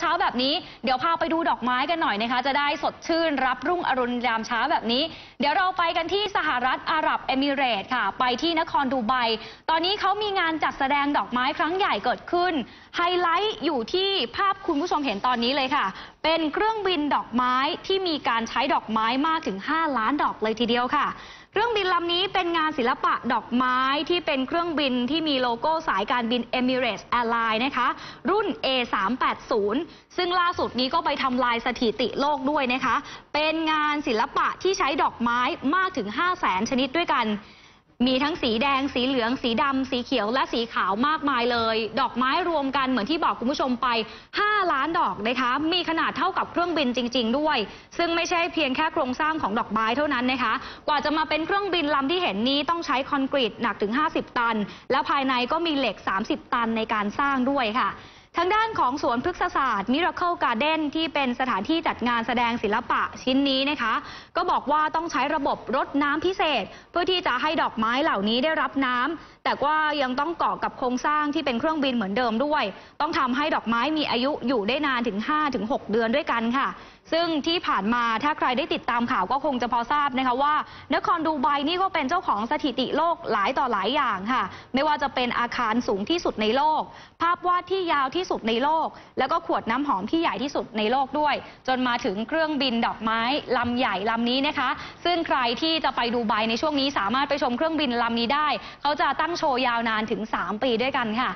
เช้าๆ แบบนี้เดี๋ยวพาไปดูดอกไม้กันหน่อยนะคะ จะได้สดชื่นรับรุ่งอรุณยามเช้าแบบนี้ เดี๋ยวเราไปกันที่สหรัฐอาหรับเอมิเรตส์ค่ะ ไปที่นครดูไบ ตอนนี้เขามีงานจัดแสดงดอกไม้ครั้งใหญ่เกิดขึ้น ไฮไลท์อยู่ที่ภาพคุณผู้ชมเห็นตอนนี้เลยค่ะ เป็นเครื่องบินดอกไม้ที่มีการใช้ดอกไม้มากถึง 5 ล้านดอกเลยทีเดียวค่ะเครื่องบินลำนี้เป็นงานศิลปะดอกไม้ที่เป็นเครื่องบินที่มีโลโก้สายการบิน Emirates Airline นะคะ รุ่น A380 ซึ่งล่าสุดนี้ก็ไปทำลายสถิติโลกด้วยนะคะ เป็นงานศิลปะที่ใช้ดอกไม้มากถึง 5 0 0แสนชนิดด้วยกัน มีทั้งสีแดง สีเหลือง สีดำ สีเขียว และสีขาวมากมายเลย ดอกไม้รวมกันเหมือนที่บอกคุณผู้ชมไป 5 ล้านดอกนะคะ มีขนาดเท่ากับเครื่องบินจริง ๆ ด้วย ซึ่งไม่ใช่เพียงแค่โครงสร้างของดอกไม้เท่านั้นนะคะ กว่าจะมาเป็นเครื่องบินลำที่เห็นนี้ต้องใช้คอนกรีตหนักถึง 50 ตัน และภายในก็มีเหล็ก 30 ตันในการสร้างด้วยค่ะ ทางด้านของสวนพฤกษศาสตร์ Miracle Garden ที่เป็นสถานที่จัดงานแสดงศิลปะชิ้นนี้นะคะ ก็บอกว่าต้องใช้ระบบรดน้ำพิเศษ เพื่อที่จะให้ดอกไม้เหล่านี้ได้รับน้ำแต่ว่ายังต้องเกาะกับโครงสร้างที่เป็นเครื่องบินเหมือนเดิมด้วย ต้องทำให้ดอกไม้มีอายุอยู่ได้นานถึง 5-6 เดือนด้วยกันค่ะ ซึ่งที่ผ่านมาถ้าใครได้ติดตามข่าวก็คงจะพอทราบนะคะว่า นครดูไบนี่ก็เป็นเจ้าของสถิติโลกหลายต่อหลายอย่างค่ะ ไม่ว่าจะเป็นอาคารสูงที่สุดในโลก ภาพวาดที่ยาวที่สุดในโลก แล้วก็ขวดน้ำหอมที่ใหญ่ที่สุดในโลกด้วย จนมาถึงเครื่องบินดอกไม้ลำใหญ่ลำนี้นะคะ ซึ่งใครที่จะไปดูไบในช่วงนี้สามารถไปชมเครื่องบินลำนี้ได้ เขาจะตั้งโชว์ยาวนานถึง 3 ปีด้วยกันค่ะ